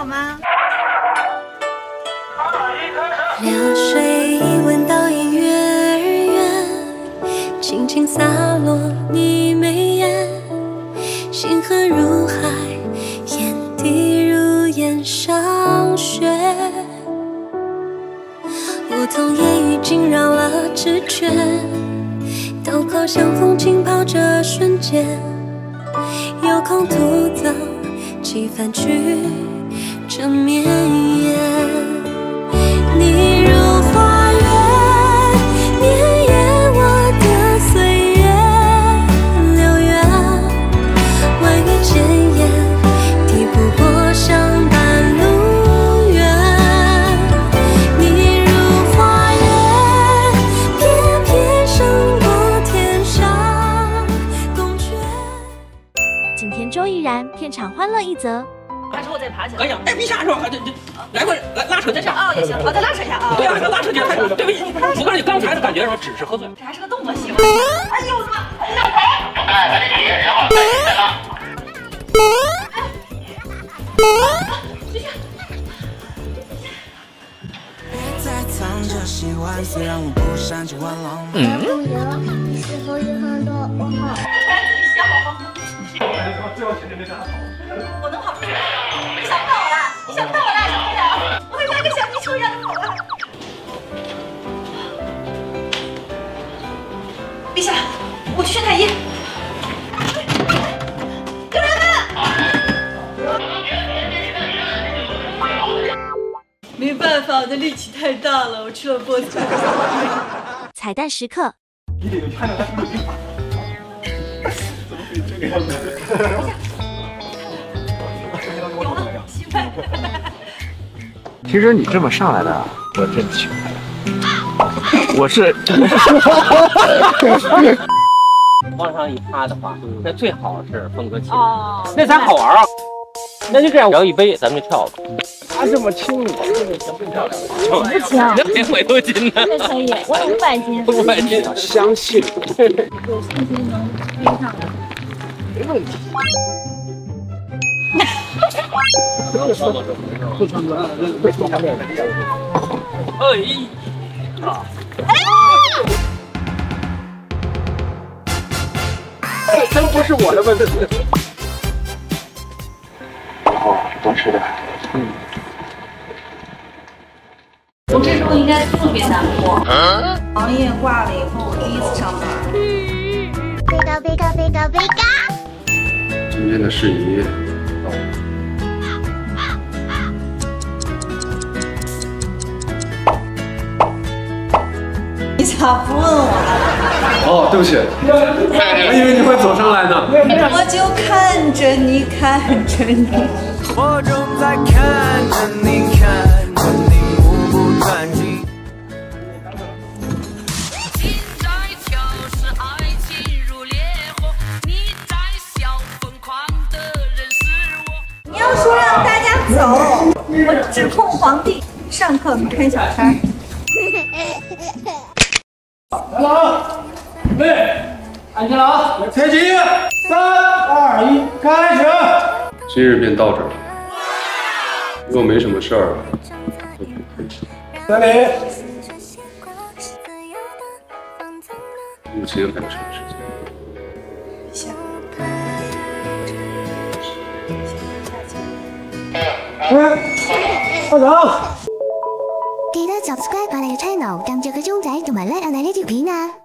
好吗？流水一吻倒映月儿圆，轻轻洒落你眉眼，星河如海，眼底如烟上雪。梧桐烟雨惊扰了知觉，刀口相逢浸泡这瞬间，有空吐走几番去这绵延。你如花园，绵延我的岁月，流远，万语千言，抵不过相伴路远。你如花园，翩翩胜过天上宫阙。今天周依然片场欢乐一则，还是我再爬起来。哎呀，哎，别下是吧？这这，来回来拉扯一下。哦，也行，哦，再拉扯一下啊。对啊，拉扯一下。对不起，我告诉你，刚才的感觉说只是喝醉。这还是个动作戏。哎呦我的妈！哎，把这起，然后再再拉。在藏着喜欢，虽然我不是否有？我 陛下，我去宣太医。干什没办法，我的力气太大了，我吃了菠菜。彩蛋时刻你得，有了，兴奋。其实你这么上来的，我真喜欢。我是 往上一趴的话，那最好是风格轻，哦，那才好玩啊。那就这样，摇一杯，咱们就跳了。他这么轻，不轻，别回头斤呢，这可以，我有五百斤，五百斤。相信有信心能追上。没问题。哎，这真不是我的问题。然后多吃点。嗯。我这时候应该特别难过。熬夜挂了以后，我第一次上班。贝嘎贝嘎贝嘎贝嘎。今天的事宜你咋不问我了？哦，对不起，我以为你会走上来呢。我就看着你，看着你。我正在看着你，看着你目不转睛。心在跳，是爱情如烈火，你在笑，疯狂的人是我。你要说让大家走，我指控皇帝上课没看小差。来了啊准备，安静了啊！开机，三二一，开始。今日便到这儿，如果没什么事儿，三里。目前还有什么事情？快走！記得 subscribe 我哋嘅 channel，撳住個鐘仔同埋 like 我哋呢條片啊！